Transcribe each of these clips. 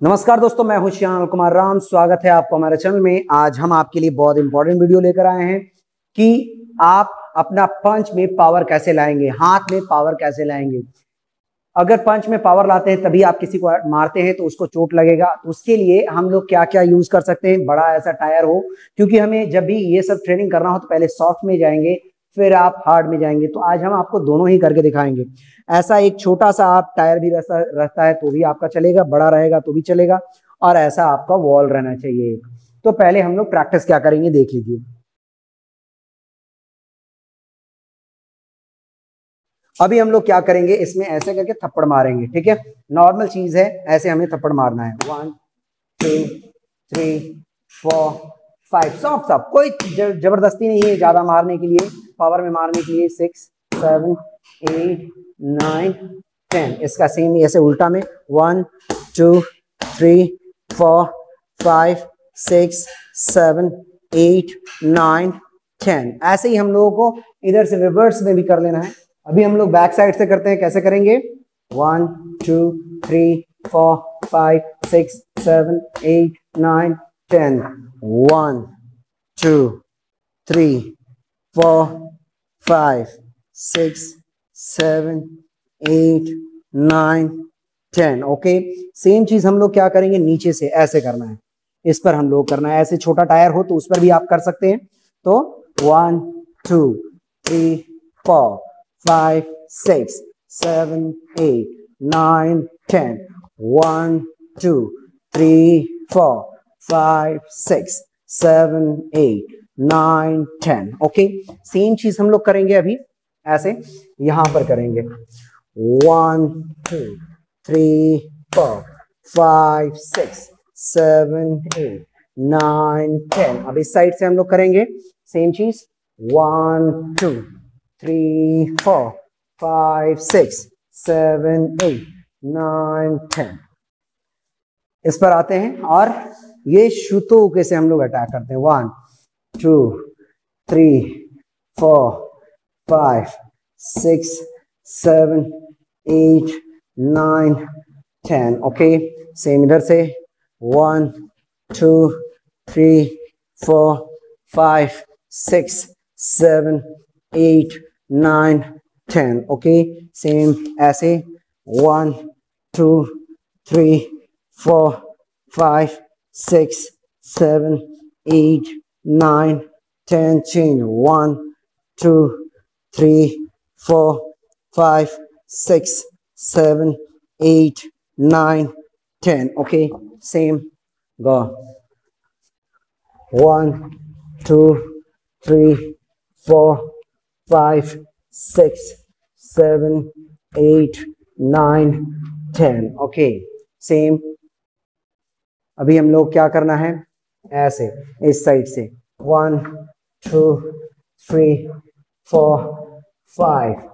नमस्कार दोस्तों, मैं हूँ श्याम कुमार राम। स्वागत है आपको हमारे चैनल में। आज हम आपके लिए बहुत इंपॉर्टेंट वीडियो लेकर आए हैं कि आप अपना पंच में पावर कैसे लाएँगे, हाथ में पावर कैसे लाएँगे। अगर पंच में पावर लाते हैं, तभी आप किसी को मारते हैं तो उसको चोट लगेगा। तो उसके लिए हम लोग क्या क्या यूज़ कर सकते हैं? बड़ा ऐसा टायर हो, क्योंकि हमें जब भी ये सब ट्रेनिंग करना हो तो पहले सॉफ्ट में जाएँगे। फिर आप हार्ड में जाएँगे। तो आज हम आपको दोनों ही करके दिखाएँगे। ऐसा एक छोटा सा आप टायर भी रहता रहता है तो भी आपका चलेगा, बड़ा रहेगा तो भी चलेगा, और ऐसा आपका वॉल रहना चाहिए एक। तो पहले हम लोग प्रैक्टिस क्या करेंगे देख लीजिए। अभी हम लोग क्या करेंगे, इसमें ऐसे करके थप्पड़ मारेंगे, ठीक है? नॉर्मल चीज़ है, ऐसे हमें थप्पड़ मारना है। One two three four five soft soft कोई ज़बरदस्ती नहीं है ज़्यादा मारने के लिए। पावर में मारने के लिए six seven eight nine ten इसका सेम ऐसे उल्टा में। One two three four five six seven eight nine ten ऐसे ही हम लोगों को इधर से रिवर्स में भी कर लेना है। अभी हम लोग बैक साइड से करते हैं। कैसे करेंगे? One two three four five six seven eight nine ten one two three four five six seven eight nine ten okay same चीज़ हम लोग क्या करेंगे? नीचे से ऐसे करना है। इस पर हम लोग करना है। ऐसे छोटा टायर हो तो उस पर भी आप कर सकते हैं। तो one two three four five six seven eight nine ten one two three four five six seven eight, nine, ten okay same चीज़ हम लोग करेंगे अभी, ऐसे यहाँ पर करेंगे। One two three four five six seven eight nine ten अब इस साइड से हम लोग करेंगे सेम चीज़। One two three four five six seven eight nine ten इस पर आते हैं, और ये शुतो के से हम लोग अटैक करते हैं। One two, three, four, five, six, seven, eight, nine, ten. Okay, same इधर से one, two, three, four, five, six, seven, eight, nine, ten. Okay, same as a one, two, three, four, five, six, seven, eight, nine, ten. Change one, two, three, four, five, six, seven, eight, nine, ten. Okay, same. Go. One, two, three, four, five six seven eight nine ten okay same अभी हम लोग क्या करना है ऐसे इस side से one two three four five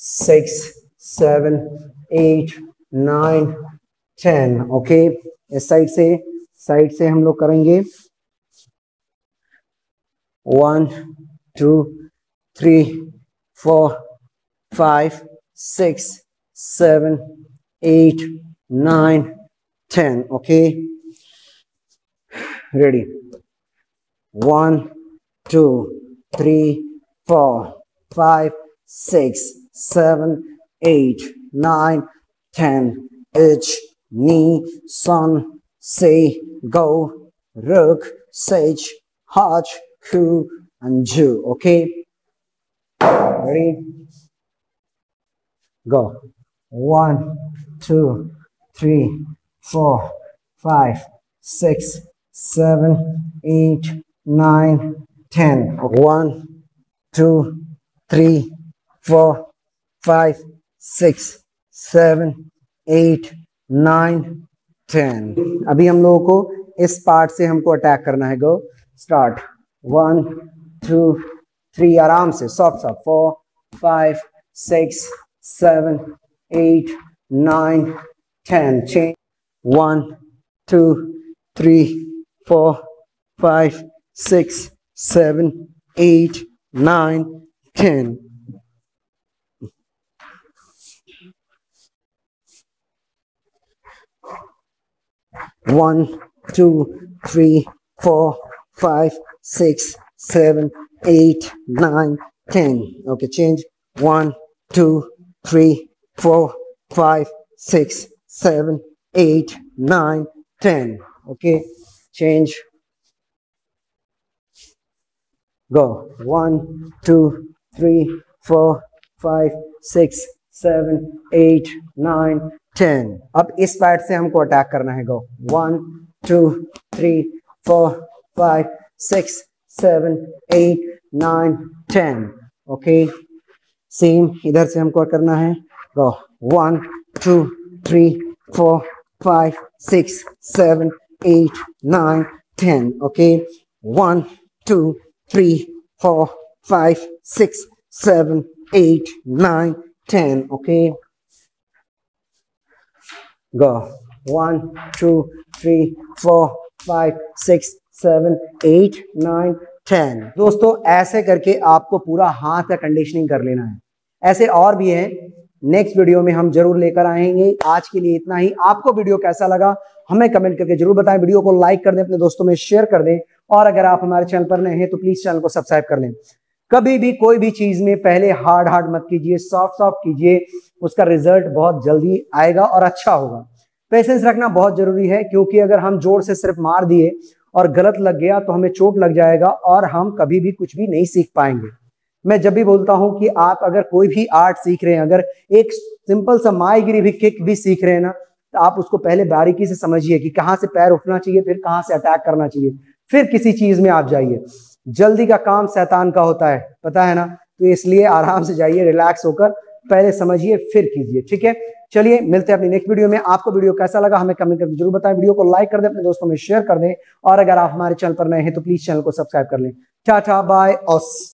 six seven eight nine ten okay इस साइड से साइड से हम लोग करेंगे one, two, three, four, five, six, seven, eight, nine, ten. Okay. Ready. One, two, three, four, five, six, seven, eight, nine, ten. Each, knee, sun, say, go, rook, sage, hodge, who, and Jew. Okay? Ready? Go. One, two, three, four, five, six, seven, eight, nine, ten. One, two, three, four, five, six, seven, eight nine ten अभी हम लोगों को इस part से हमको attack करना है। Go start one two three आराम से. Soft soft four five six seven eight nine ten change one two three four, five, six, seven, eight, nine, ten. One, two, three, four, five, six, seven, eight, nine, ten. Okay, change. One, two, three, four, five, six, seven, eight, nine, ten. Okay. change, go. One, two, three, four, five, six, seven, eight, nine, ten अब इस part से हमको attack करना है. Go one two three four five six seven eight nine ten okay same इधर से हमको करना है. Go one two three four five six seven eight, nine, ten. Okay. One, two, three, four, five, six, seven, eight, nine, ten. Okay. Go. One, two, three, four, five, six, seven, eight, nine, ten दोस्तों ऐसे करके आपको पूरा हाथ का conditioning कर लेना है ऐसे और भी हैं नेक्स्ट वीडियो में हम ज़रूर लेकर आएँगे। आज के लिए इतना ही। आपको वीडियो कैसा लगा, हमें कमेंट करके ज़रूर बताएँ। वीडियो को लाइक कर दें, अपने दोस्तों में शेयर कर दें। और अगर आप हमारे चैनल पर नए हैं तो प्लीज़ चैनल को सब्सक्राइब कर लें। कभी भी, कोई भी चीज़ में पहले हार्ड हार्ड मत कीजिए सॉफ्ट सॉफ्ट कीजिए। उसका रिज़ल्ट बहुत जल्दी आएगा और अच्छा होगा। पेशेंस रखना बहुत ज़रूरी है, क्योंकि अगर हम ज़ोर से सिर्फ़ मार दिए और गलत लग गया तो हमें चोट लग जाएगा और हम कभी भी कुछ भी नहीं सीख पाएँगे। मैं जब भी बोलता हूँ कि आप अगर कोई भी आर्ट सीख रहे हैं, अगर एक सिंपल सा माईगिरी भी किक भी सीख रहे हैं ना तो आप उसको पहले बारीकी से समझिए कि कहाँ से पैर उठना चाहिए, फिर कहाँ से अटैक करना चाहिए, फिर किसी चीज़ में आप जाइए। जल्दी का काम शैतान का होता है, पता है ना? तो इसलिए आराम से जाइए रिलैक्स होकर पहले समझिए, फिर कीजिए, ठीक है? चलिए, मिलते हैं अपनी नेक्स्ट वीडियो में। आपको वीडियो कैसा लगा, हमें कमेंट करके ज़रूर बताएँ। वीडियो को लाइक कर दें, अपने दोस्तों में शेयर कर दें। और अगर आप हमारे चैनल पर नए हैं तो प्लीज़ चैनल को सब्सक्राइब कर लें। Tata bye ऑस